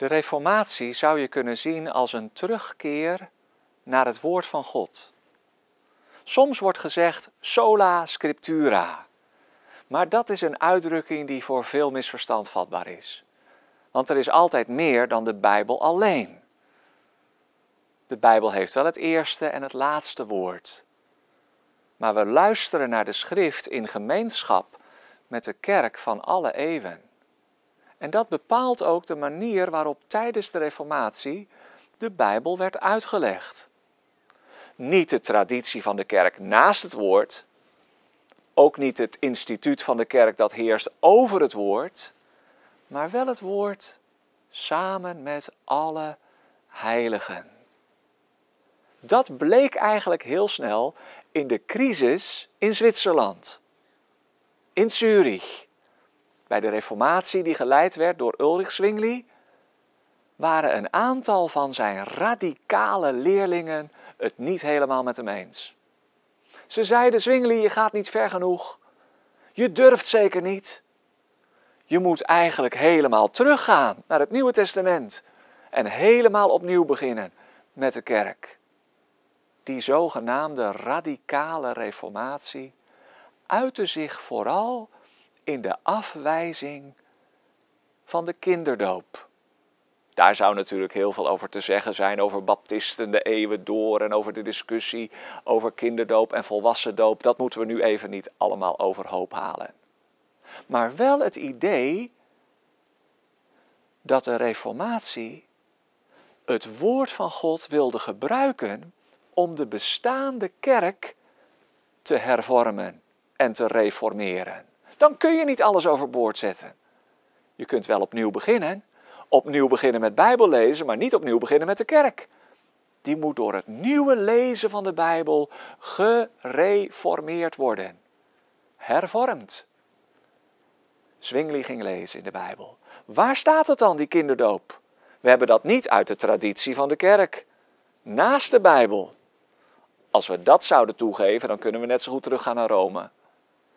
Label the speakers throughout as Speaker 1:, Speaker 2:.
Speaker 1: De Reformatie zou je kunnen zien als een terugkeer naar het woord van God. Soms wordt gezegd sola scriptura, maar dat is een uitdrukking die voor veel misverstand vatbaar is. Want er is altijd meer dan de Bijbel alleen. De Bijbel heeft wel het eerste en het laatste woord. Maar we luisteren naar de schrift in gemeenschap met de kerk van alle eeuwen. En dat bepaalt ook de manier waarop tijdens de Reformatie de Bijbel werd uitgelegd. Niet de traditie van de kerk naast het woord, ook niet het instituut van de kerk dat heerst over het woord, maar wel het woord samen met alle heiligen. Dat bleek eigenlijk heel snel in de crisis in Zwitserland, in Zurich. Bij de reformatie die geleid werd door Ulrich Zwingli, waren een aantal van zijn radicale leerlingen het niet helemaal met hem eens. Ze zeiden: Zwingli, je gaat niet ver genoeg. Je durft zeker niet. Je moet eigenlijk helemaal teruggaan naar het Nieuwe Testament en helemaal opnieuw beginnen met de kerk. Die zogenaamde radicale reformatie uitte zich vooral in de afwijzing van de kinderdoop. Daar zou natuurlijk heel veel over te zeggen zijn, over baptisten de eeuwen door en over de discussie over kinderdoop en volwassendoop. Dat moeten we nu even niet allemaal overhoop halen. Maar wel het idee dat de Reformatie het woord van God wilde gebruiken om de bestaande kerk te hervormen en te reformeren. Dan kun je niet alles overboord zetten. Je kunt wel opnieuw beginnen, opnieuw beginnen met Bijbel lezen, maar niet opnieuw beginnen met de kerk. Die moet door het nieuwe lezen van de Bijbel gereformeerd worden. Hervormd. Zwingli ging lezen in de Bijbel. Waar staat het dan, die kinderdoop? We hebben dat niet uit de traditie van de kerk. Naast de Bijbel. Als we dat zouden toegeven, dan kunnen we net zo goed teruggaan naar Rome.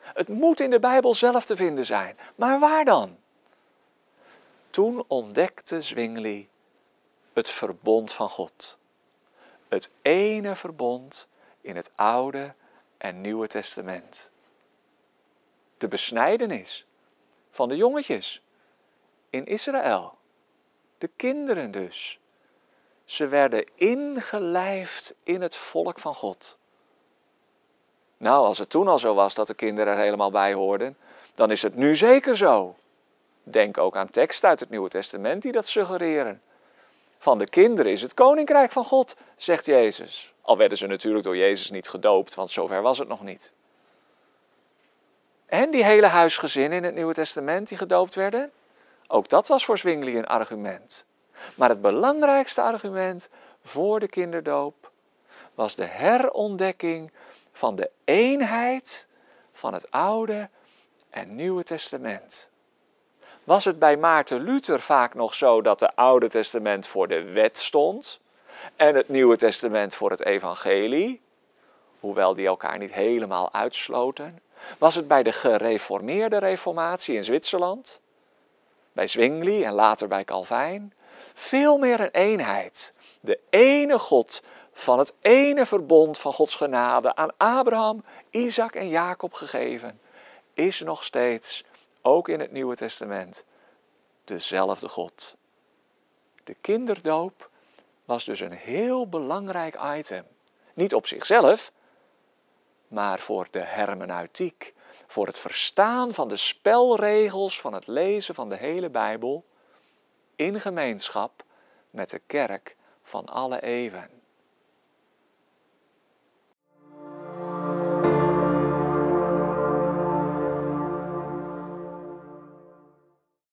Speaker 1: Het moet in de Bijbel zelf te vinden zijn. Maar waar dan? Toen ontdekte Zwingli het verbond van God. Het ene verbond in het Oude en Nieuwe Testament. De besnijdenis van de jongetjes in Israël. De kinderen dus. Ze werden ingelijfd in het volk van God. Nou, als het toen al zo was dat de kinderen er helemaal bij hoorden, dan is het nu zeker zo. Denk ook aan teksten uit het Nieuwe Testament die dat suggereren. Van de kinderen is het koninkrijk van God, zegt Jezus. Al werden ze natuurlijk door Jezus niet gedoopt, want zover was het nog niet. En die hele huisgezinnen in het Nieuwe Testament die gedoopt werden, ook dat was voor Zwingli een argument. Maar het belangrijkste argument voor de kinderdoop was de herontdekking van de eenheid van het Oude en Nieuwe Testament. Was het bij Maarten Luther vaak nog zo dat het Oude Testament voor de wet stond en het Nieuwe Testament voor het Evangelie, hoewel die elkaar niet helemaal uitsloten? Was het bij de gereformeerde reformatie in Zwitserland, bij Zwingli en later bij Calvijn, veel meer een eenheid? De ene God van het ene verbond van Gods genade aan Abraham, Isaac en Jacob gegeven, is nog steeds, ook in het Nieuwe Testament, dezelfde God. De kinderdoop was dus een heel belangrijk item. Niet op zichzelf, maar voor de hermeneutiek, voor het verstaan van de spelregels van het lezen van de hele Bijbel in gemeenschap met de kerk van alle eeuwen.